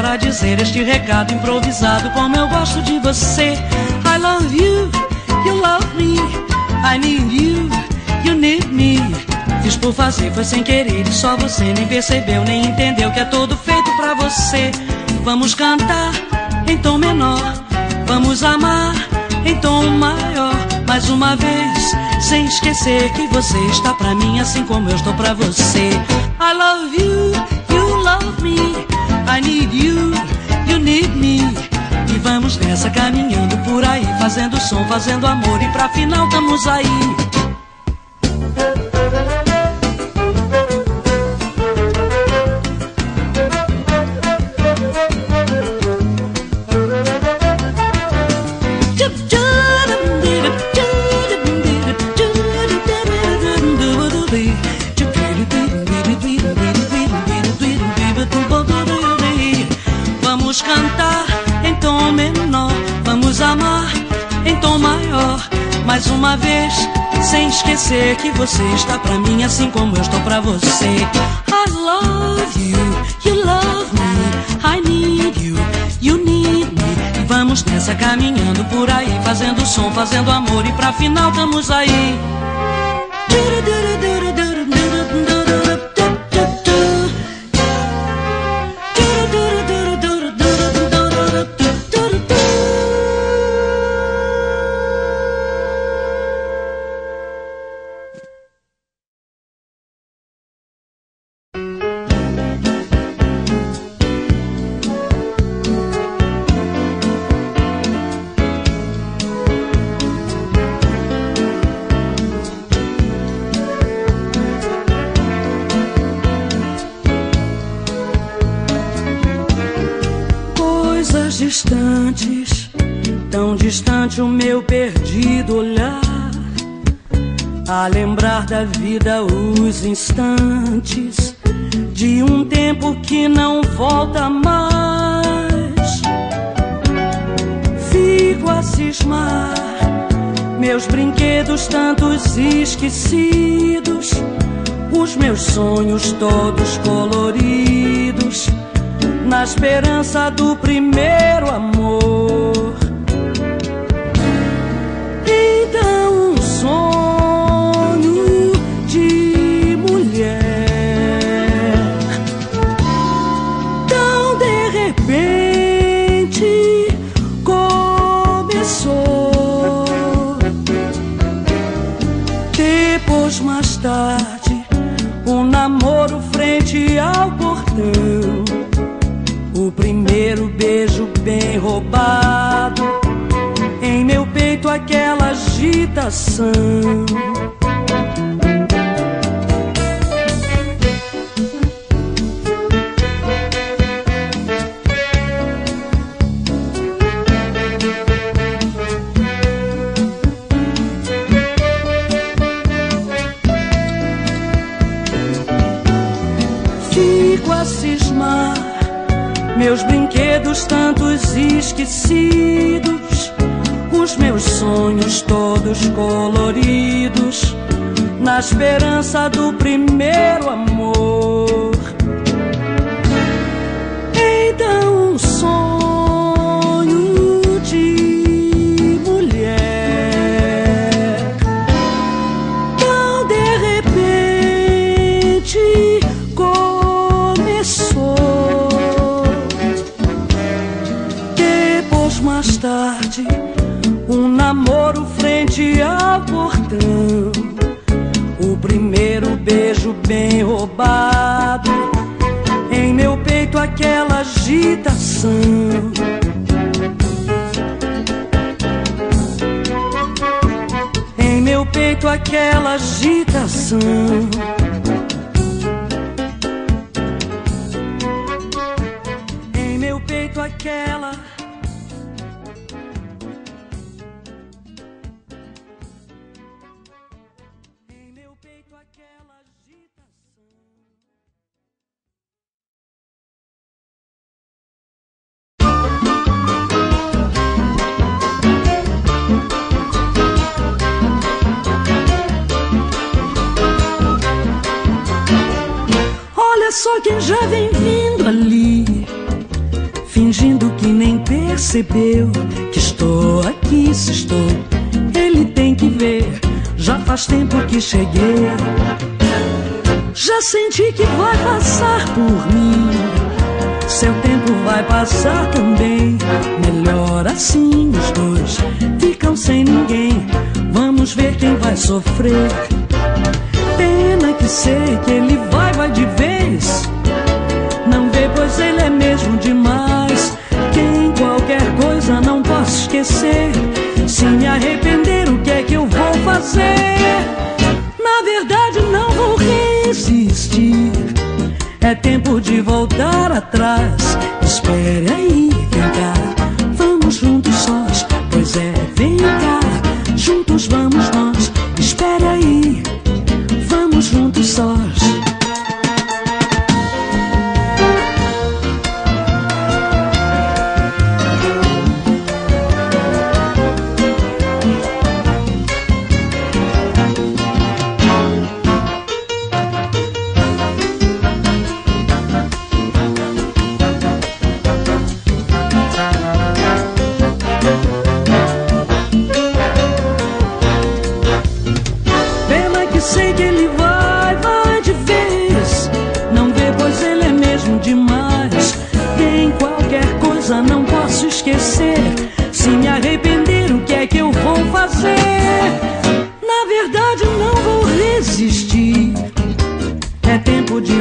para dizer este recado improvisado. Como eu gosto de você. I love you, you love me. I need you, you need me. Fiz por fazer, foi sem querer. E só você nem percebeu, nem entendeu que é todo feito pra você. Vamos cantar em tom menor. Vamos amar em tom maior. Mais uma vez, sem esquecer que você está pra mim assim como eu estou pra você. I love you, you love me. I need you, you need me. E vamos nessa caminhando por aí, fazendo som, fazendo amor. E pra final estamos aí. Esquecer que você está pra mim assim como eu estou pra você. I love you, you love me, I need you, you need me. Vamos nessa caminhando por aí, fazendo som, fazendo amor e pra final estamos aí. Distante o meu perdido olhar. A lembrar da vida os instantes de um tempo que não volta mais. Fico a cismar, meus brinquedos tantos esquecidos, os meus sonhos todos coloridos na esperança do primeiro amor. Coloridos, na esperança do primeiro amor. Aquela agitação. Em meu peito, aquela agitação. Em meu peito, aquela. Quem já vem vindo ali, fingindo que nem percebeu que estou aqui. Se estou, ele tem que ver. Já faz tempo que cheguei. Já senti que vai passar por mim. Seu tempo vai passar também. Melhor assim, os dois ficam sem ninguém. Vamos ver quem vai sofrer. Pena que sei que ele vai, vai de vez. Não vê, pois ele é mesmo demais. Quem qualquer coisa não posso esquecer. Se me arrepender, o que é que eu vou fazer? Na verdade, não vou resistir. É tempo de voltar atrás. Espere aí, vem cá. Se me arrepender, o que é que eu vou fazer? Na verdade, não vou resistir. É tempo de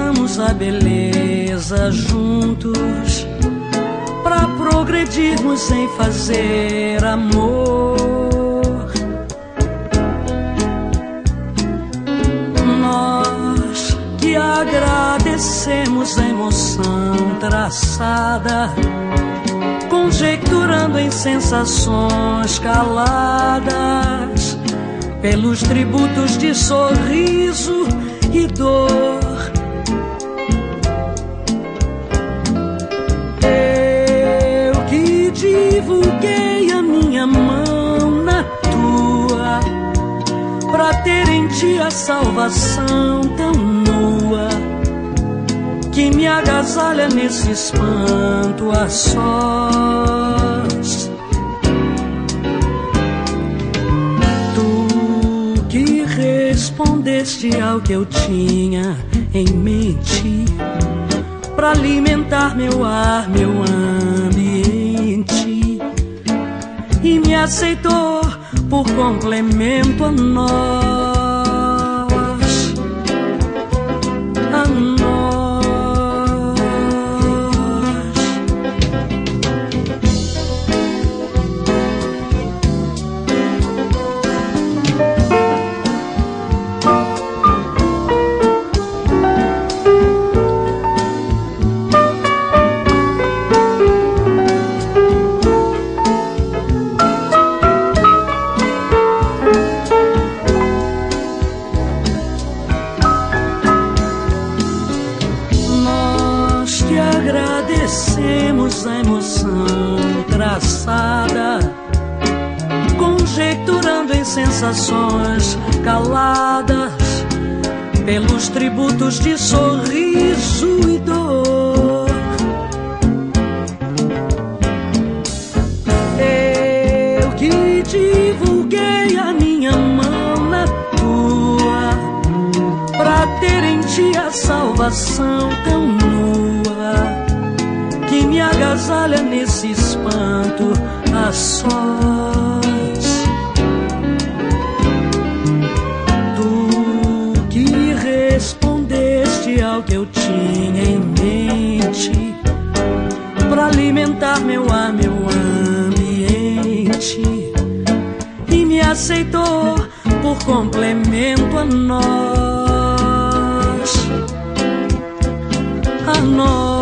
alimentamos a beleza juntos para progredirmos em fazer amor. Nós que agradecemos a emoção traçada conjecturando em sensações caladas pelos tributos de sorriso e dor. Eu que divulguei a minha mão na tua pra ter em ti a salvação tão nua que me agasalha nesse espanto a sós. Tu que respondeste ao que eu tinha em mente para alimentar meu ar, meu ambiente e me aceitou por complemento a nós. Sensações caladas pelos tributos de sorriso e dor. Eu que divulguei a minha mão na tua pra ter em ti a salvação tão nua que me agasalha nesse espanto a sós. Eu tinha em mente para alimentar meu ar, meu ambiente. E me aceitou por complemento a nós, a nós,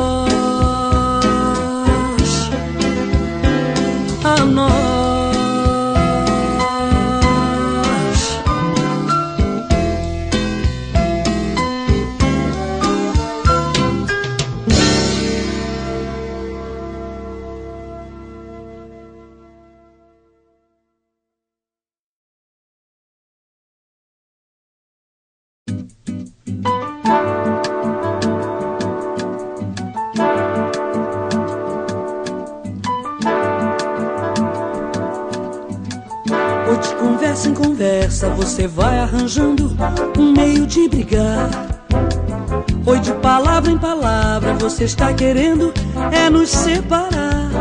você vai arranjando um meio de brigar. Foi de palavra em palavra, você está querendo é nos separar.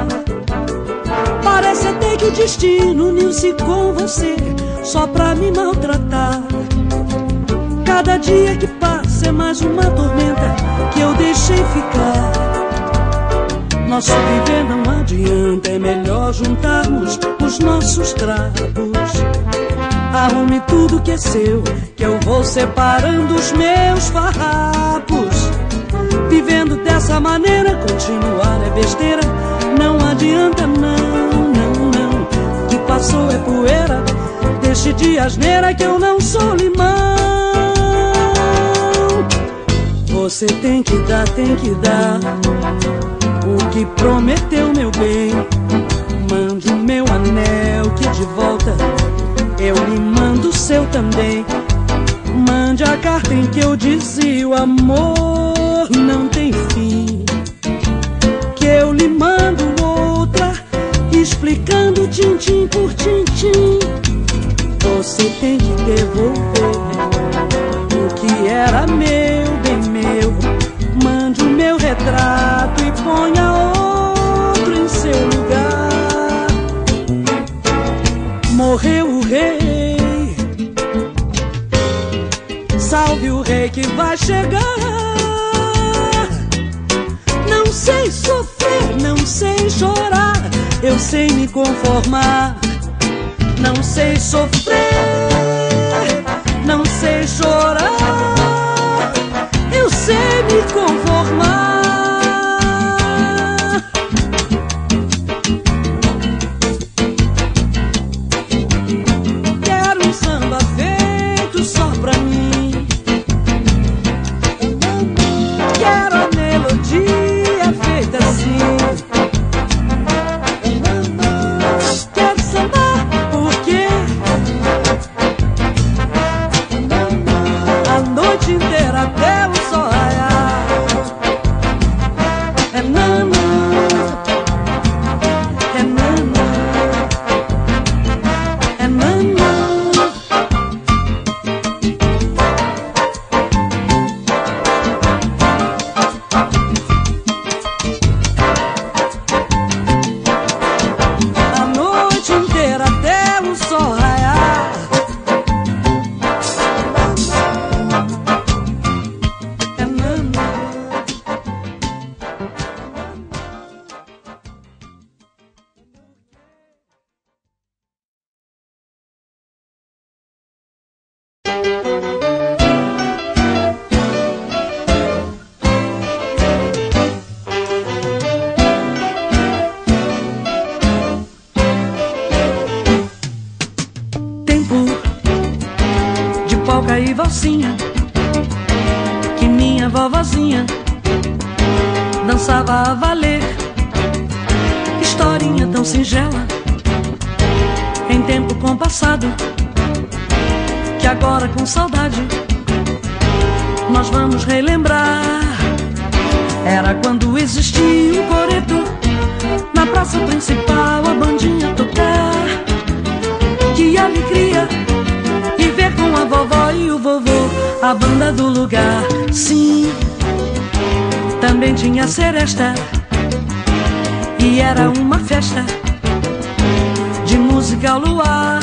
Parece até que o destino uniu-se com você só pra me maltratar. Cada dia que passa é mais uma tormenta que eu deixei ficar. Nosso viver não adianta, é melhor juntarmos os nossos trapos. Arrume tudo que é seu, que eu vou separando os meus farrapos. Vivendo dessa maneira, continuar é besteira. Não adianta, não, não, não. O que passou é poeira. Deixe de asneira que eu não sou limão. Você tem que dar, tem que dar. O que prometeu, meu bem. Mande o meu anel que de volta eu lhe mando o seu também. Mande a carta em que eu dizia o amor não tem fim. Que eu lhe mando outra, explicando tintim por tintim. Você tem que devolver o que era meu, bem meu. Mande o meu retrato e ponha Morreu rei. Salve o rei que vai chegar. Não sei sofrer, não sei chorar, eu sei me conformar. Não sei sofrer, não sei chorar, eu sei me conformar. Em tempo compassado Que agora com saudade Nós vamos relembrar Era quando existia um coreto Na praça principal a bandinha tocar Que alegria E ver com a vovó e o vovô A banda do lugar Sim Também tinha seresta e era uma festa ao luar.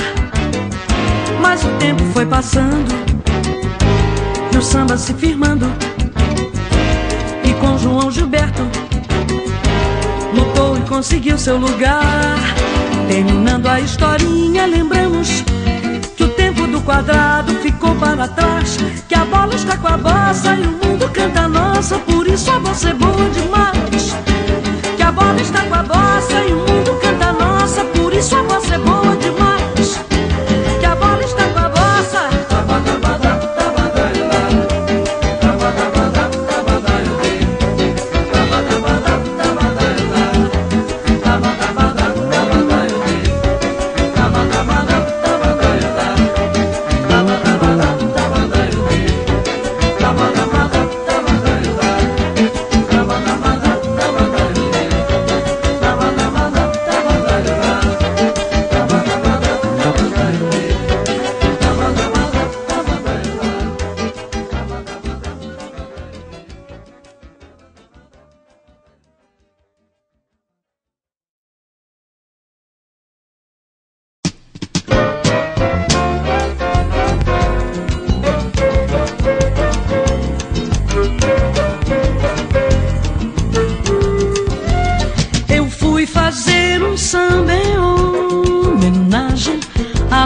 Mas o tempo foi passando e o samba se firmando. E com João Gilberto lutou e conseguiu seu lugar. Terminando a historinha, lembramos que o tempo do quadrado ficou para trás. Que a bola está com a bossa e o mundo canta nossa. Por isso a você é bom demais. Que a bola está com a bossa.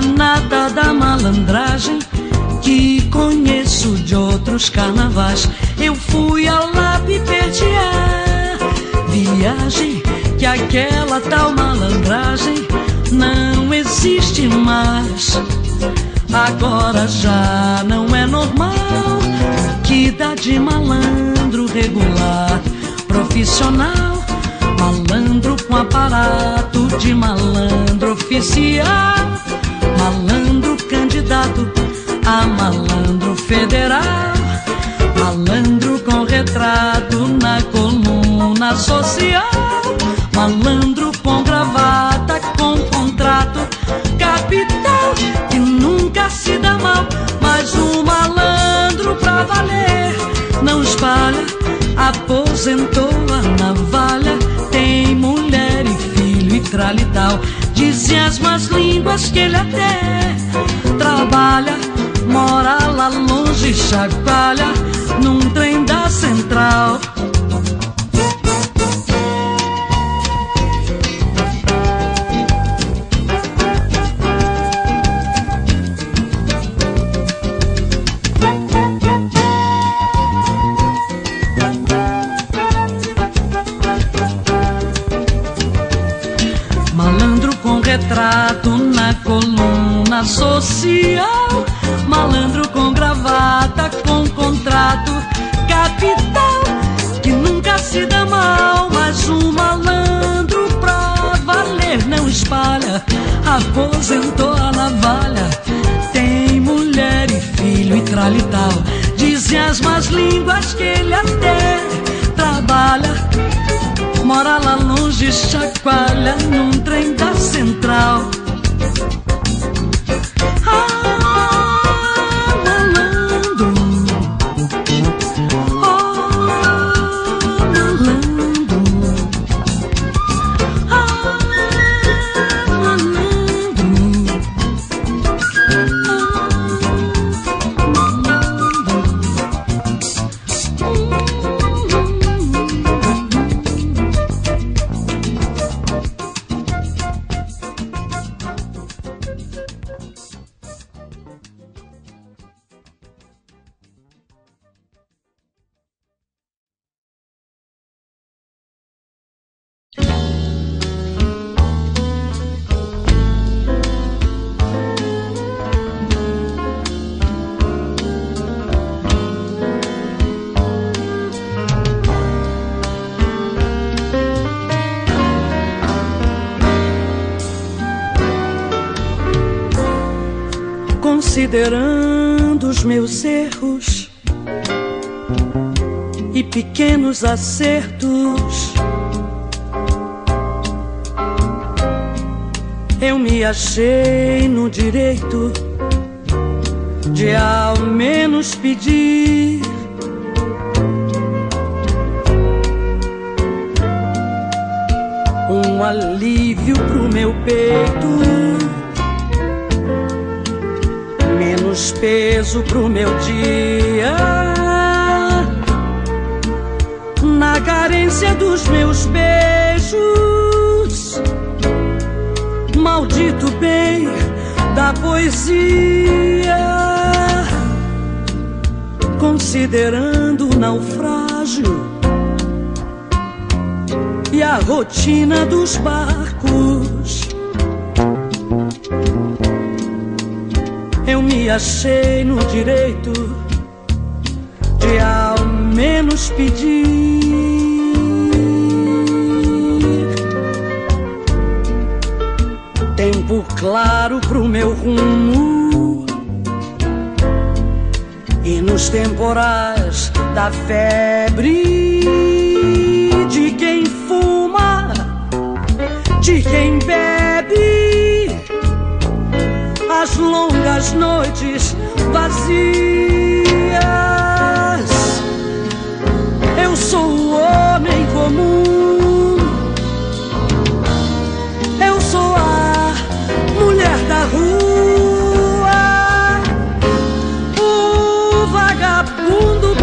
danada da malandragem que conheço de outros carnavais. Eu fui a lá viagem que aquela tal malandragem não existe mais. Agora já não é normal que dá de malandro regular, profissional, malandro com aparato de malandro oficial a malandro federal, malandro com retrato na coluna social, malandro com gravata, com contrato, capital que nunca se dá mal, mas o malandro pra valer não espalha, aposentou a navalha, tem mulher e filho e tralital. Dizem as más línguas que ele até trabalha mora lá longe, chacoalha num trem da central. aposentou a navalha. Tem mulher e filho e tralital. Dizem as más línguas que ele até trabalha. Mora lá longe, chacoalha. considerando os meus erros e pequenos acertos. Eu me achei no direito de ao menos pedir um alívio pro meu peito. peso pro meu dia. Na carência dos meus beijos, maldito bem da poesia. Considerando o naufrágio e a rotina dos barcos. Eu me achei no direito de ao menos pedir tempo claro pro meu rumo e nos temporais da febre de quem fuma, de quem bebe as longas noites vazias. Eu sou o homem comum. Eu sou a mulher da rua. O vagabundo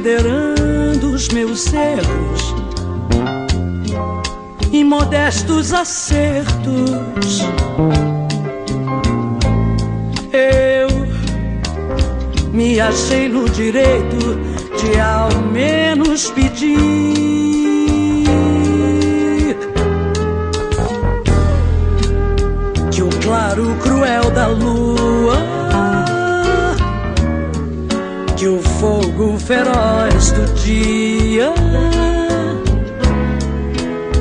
Considerando os meus erros e modestos acertos. Eu me achei no direito de ao menos pedir que o claro cruel da lua, que o fogo feroz do dia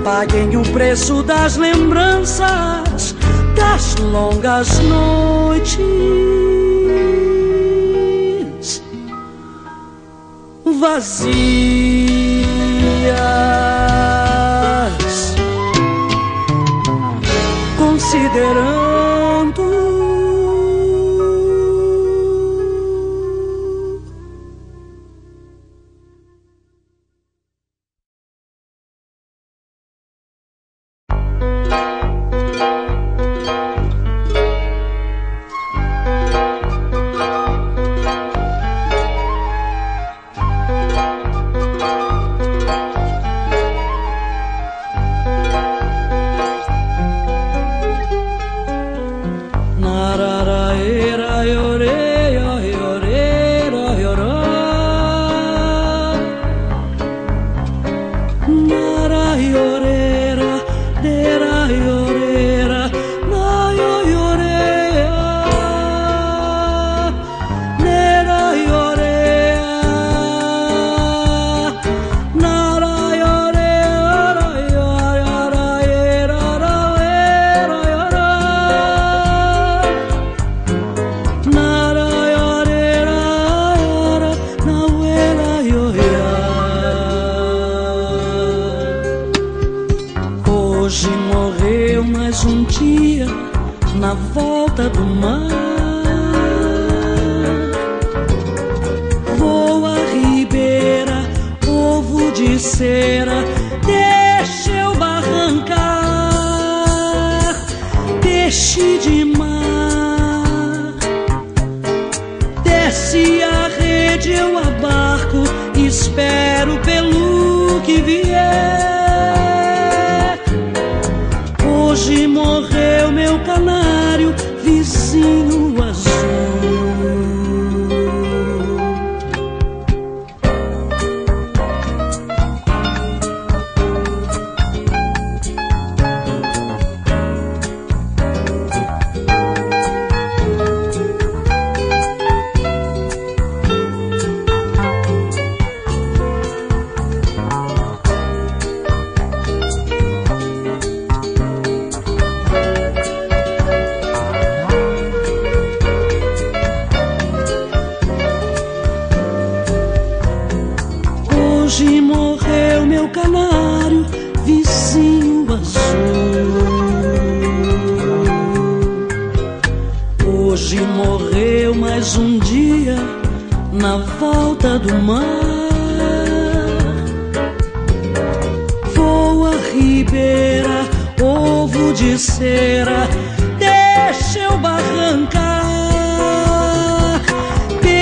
paguem o preço das lembranças das longas noites vazias, considerando.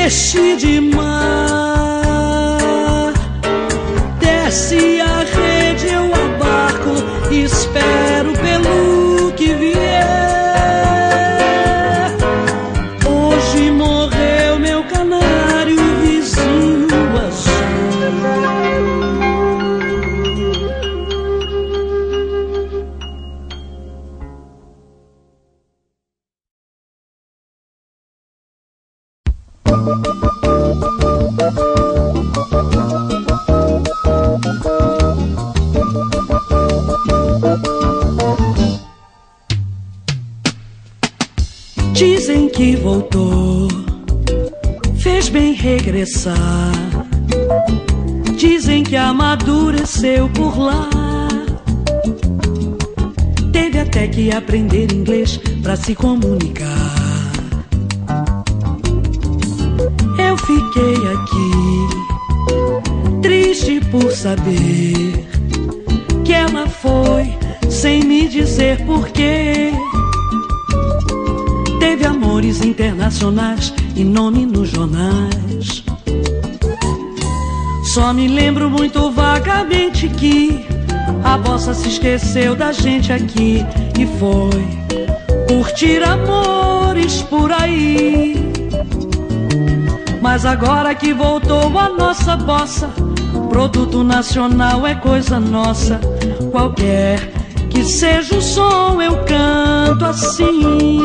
Peixe de se comunicar. Eu fiquei aqui, triste por saber que ela foi sem me dizer porquê. Teve amores internacionais e nome nos jornais. Só me lembro muito vagamente que a bossa se esqueceu da gente aqui e foi curtir amores por aí. Mas agora que voltou a nossa bossa, produto nacional é coisa nossa. Qualquer que seja o som, eu canto assim.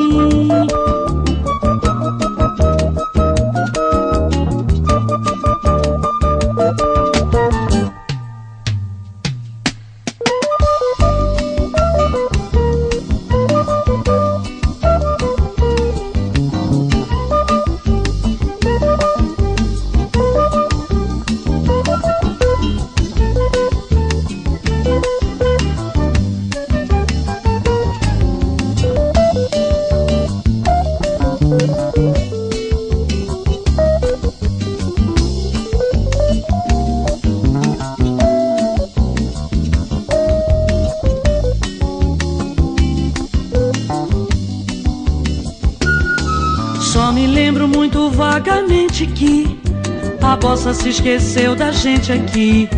Bossa se esqueceu da gente aqui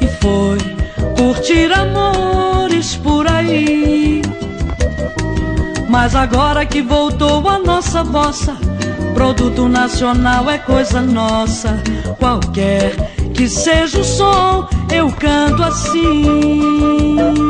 e foi curtir amores por aí. Mas agora que voltou a nossa bossa, produto nacional é coisa nossa. Qualquer que seja o som, eu canto assim.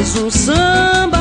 Mais um samba